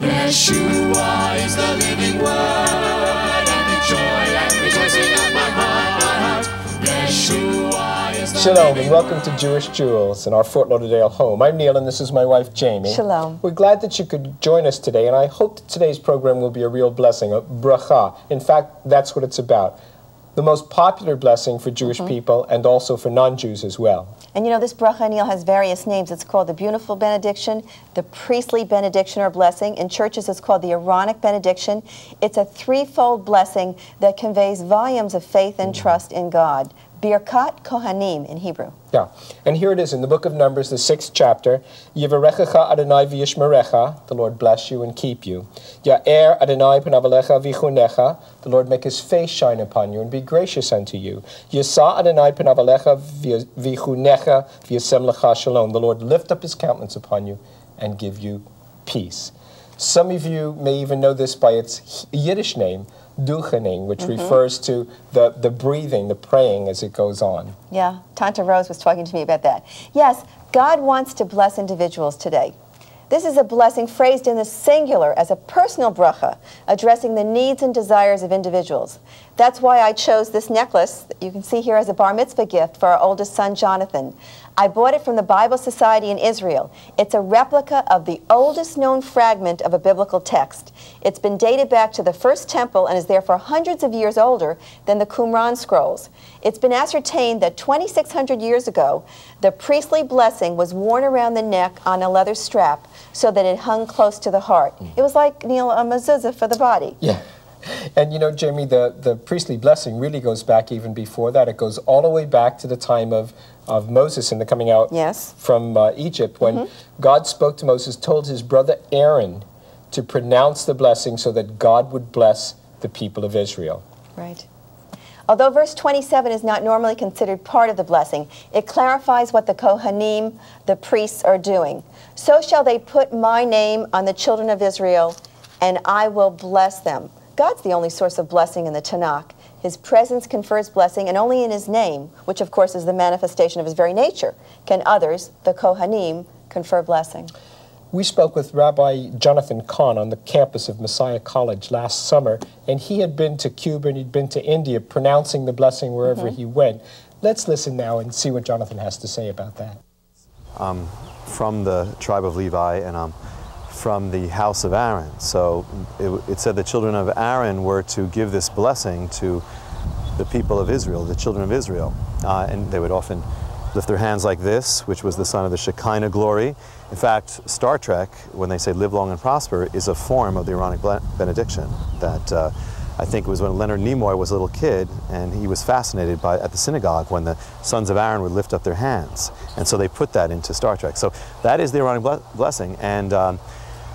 Yeshua is the living word and the joy and rejoicing of my heart, my heart. Yeshua is the Shalom and welcome to Jewish Jewels in our Fort Lauderdale home. I'm Neil and this is my wife Jamie. Shalom. We're glad that you could join us today and I hope that today's program will be a real blessing, a bracha. In fact, that's what it's about. The most popular blessing for Jewish Mm-hmm. people and also for non-Jews as well. And you know, this bracha Neil has various names. It's called the beautiful benediction, the priestly benediction or blessing. In churches, it's called the Aaronic benediction. It's a threefold blessing that conveys volumes of faith and trust in God. Birkat Kohanim in Hebrew. Yeah, and here it is in the book of Numbers, the sixth chapter. Yivarechecha Adonai v'yishmerecha, the Lord bless you and keep you. Ya'er Adonai panavalecha v'chunecha, the Lord make his face shine upon you and be gracious unto you. Yisa Adonai panavalecha v'chunecha v'yasem lecha shalom, the Lord lift up his countenance upon you and give you peace. Some of you may even know this by its Yiddish name, duchening, which mm-hmm. refers to the, the breathing, the praying as it goes on. Yeah, Tanta Rose was talking to me about that. Yes, God wants to bless individuals today. This is a blessing phrased in the singular as a personal bracha, addressing the needs and desires of individuals. That's why I chose this necklace that you can see here as a bar mitzvah gift for our oldest son, Jonathan. I bought it from the Bible Society in Israel. It's a replica of the oldest known fragment of a biblical text. It's been dated back to the first temple and is therefore hundreds of years older than the Qumran scrolls. It's been ascertained that 2,600 years ago, the priestly blessing was worn around the neck on a leather strap so that it hung close to the heart. Mm. It was like, Neil, a mezuzah for the body. Yeah. And you know, Jamie, the, the priestly blessing really goes back even before that. It goes all the way back to the time of, of Moses and the coming out Yes. from uh, Egypt when God spoke to Moses, told his brother Aaron to pronounce the blessing so that God would bless the people of Israel. Right. Although verse 27 is not normally considered part of the blessing, it clarifies what the Kohanim, the priests, are doing. So shall they put my name on the children of Israel, and I will bless them. God's the only source of blessing in the Tanakh. His presence confers blessing, and only in his name, which of course is the manifestation of his very nature, can others, the Kohanim, confer blessing. We spoke with Rabbi Jonathan Cahn on the campus of Messiah College last summer, and he had been to Cuba and he'd been to India pronouncing the blessing wherever he went. Let's listen now and see what Jonathan has to say about that. from the tribe of Levi and um, from the house of Aaron. So it, it said the children of Aaron were to give this blessing to the people of Israel, the children of Israel. Uh, and they would often lift their hands like this, which was the sign of the Shekinah glory. In fact, Star Trek, when they say live long and prosper, is a form of the Aaronic benediction that uh, I think it was when Leonard Nimoy was a little kid and he was fascinated by at the synagogue when the sons of Aaron would lift up their hands. And so they put that into Star Trek. So that is the Aaronic ble- blessing. And um,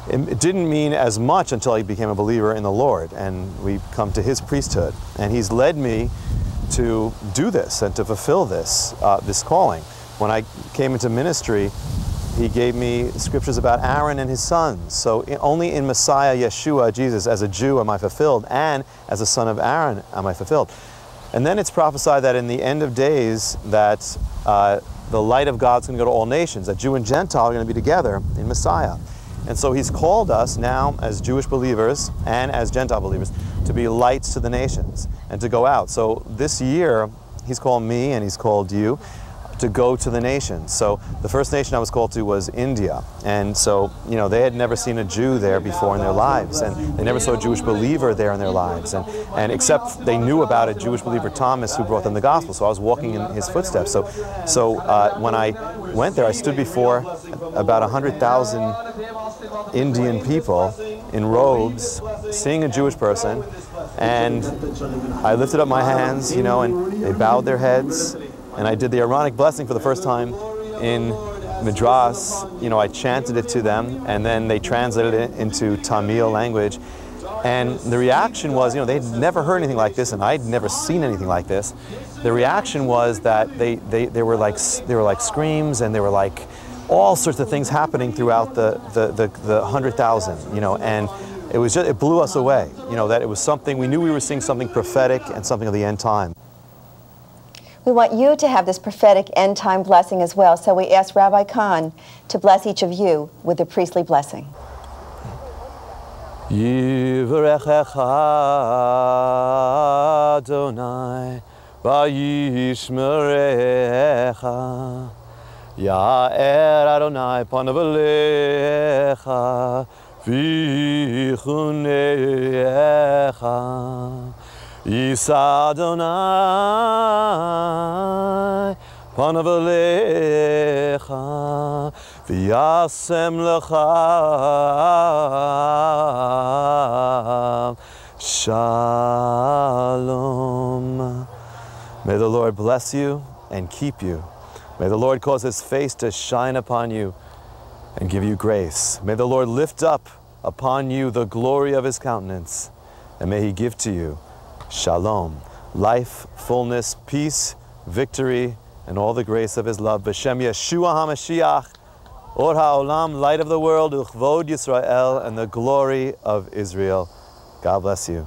it, didn't mean as much until I became a believer in the Lord and we come to his priesthood. And he's led me to do this and to fulfill this, uh, this calling. When I came into ministry, he gave me scriptures about Aaron and his sons. So only in Messiah, Yeshua, Jesus, as a Jew am I fulfilled, and as a son of Aaron am I fulfilled. And then it's prophesied that in the end of days that uh, the light of God's going to go to all nations, that Jew and Gentile are going to be together in Messiah. And so he's called us now as Jewish believers and as Gentile believers to be lights to the nations and to go out. So this year, he's called me and he's called you to go to the nations. So the first nation I was called to was India. And so, you know, they had never seen a Jew there before in their lives. And they never saw a Jewish believer there in their lives. And, and except they knew about a Jewish believer, Thomas, who brought them the gospel. So I was walking in his footsteps. So, so uh, when I went there, I stood before about 100,000 Indian people in robes, seeing a Jewish person, and I lifted up my hands, you know, and they bowed their heads, and I did the Aaronic blessing for the first time in Madras. You know, I chanted it to them, and then they translated it into Tamil language. And the reaction was, you know, they'd never heard anything like this, and I'd never seen anything like this. The reaction was that they, they, they were like they were like screams, and they were like all sorts of things happening throughout the the, the, the hundred thousand, you know, and it was just it blew us away, you know, that it was something we knew we were seeing something prophetic and something of the end time. We want you to have this prophetic end time blessing as well, so we ask Rabbi Cahn to bless each of you with the priestly blessing. Yivrechecha Adonai Vayishmerecha Ya'er Adonai panav elecha Vichunecha Yisa Adonai panav elecha V'yasem lecha Shalom. May the Lord bless you and keep you. May the Lord cause his face to shine upon you and give you grace. May the Lord lift up upon you the glory of his countenance, and may he give to you shalom, life, fullness, peace, victory, and all the grace of his love. B'Shem Yeshua HaMashiach, Or HaOlam, light of the world, Uchvod Yisrael, and the glory of Israel. God bless you.